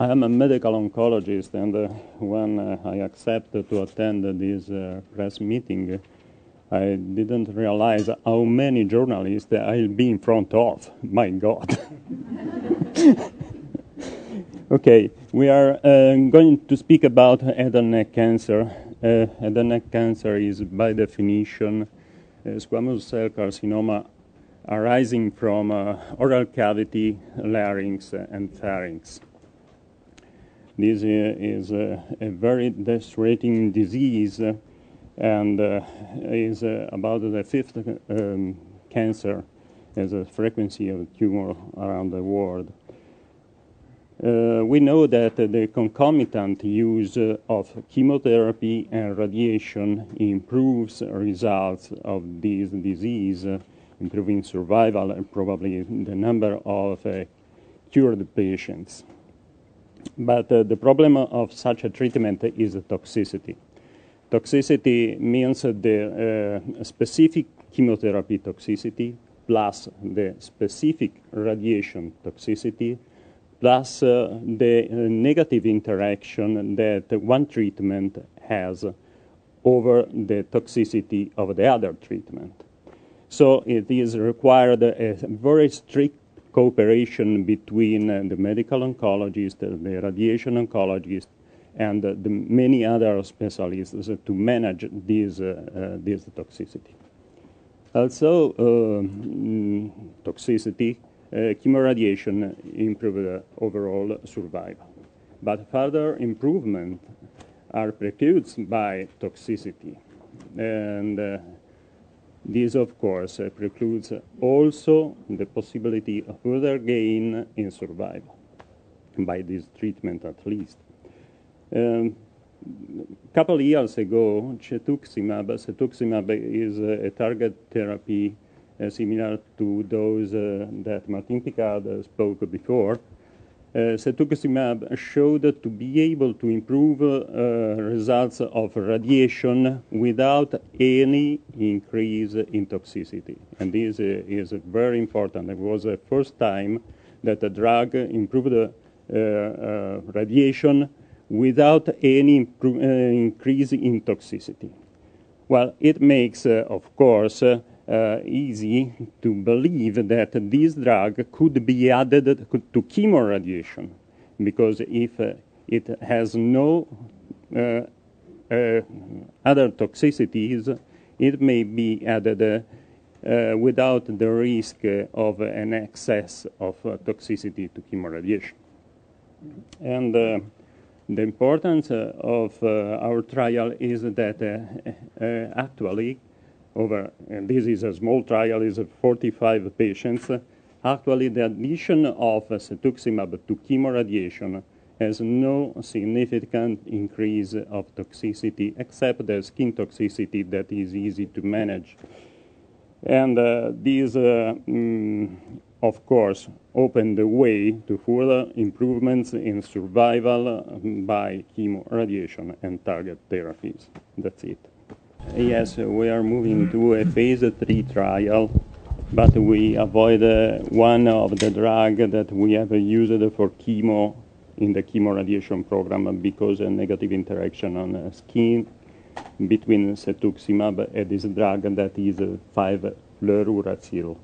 I am a medical oncologist, and uh, when uh, I accepted to attend this uh, press meeting, I didn't realize how many journalists I'll be in front of. My God. okay, we are uh, going to speak about head and neck cancer. Uh, head and neck cancer is, by definition, squamous cell carcinoma arising from oral cavity, larynx, and pharynx. This is a, very devastating disease uh, and uh, is uh, about the fifth um, cancer as a frequency of tumor around the world. Uh, we know that uh, the concomitant use of chemotherapy and radiation improves results of this disease, improving survival and probably the number of cured patients. But uh, the problem of such a treatment is toxicity. Toxicity means the uh, specific chemotherapy toxicity plus the specific radiation toxicity plus uh, the negative interaction that one treatment has over the toxicity of the other treatment. So it is required a very strict cooperation between uh, the medical oncologist, uh, the radiation oncologist, and uh, the many other specialists to manage this, this toxicity. Also, mm, toxicity, chemoradiation improve overall survival. But further improvement are precluded by toxicity. And uh, this, of course, precludes also the possibility of further gain in survival, by this treatment at least. Um, a couple of years ago, cetuximab, cetuximab is a target therapy uh, similar to those uh, that Martine Piccart spoke before, cetuximab showed to be able to improve uh, results of radiation without any increase in toxicity. And this uh, is very important. It was the first time that a drug improved uh, uh, radiation without any increase in toxicity. Well, it makes, of course, uh, easy to believe that this drug could be added to chemoradiation because if uh, it has no uh, uh other toxicities, it may be added uh, without the risk of an excess of uh, toxicity to chemoradiation. And the importance of our trial is that actually over, and this is a small trial, is 45 patients. Actually, the addition of cetuximab to chemoradiation has no significant increase of toxicity except the skin toxicity that is easy to manage. And uh, uh, mm, of course, open the way to further improvements in survival by chemoradiation and target therapies. That's it. Yes, we are moving to a phase three trial, but we avoid uh, one of the drug that we have used for chemo in the chemoradiation program because a negative interaction on the skin between cetuximab and this drug that is 5-fluorouracil.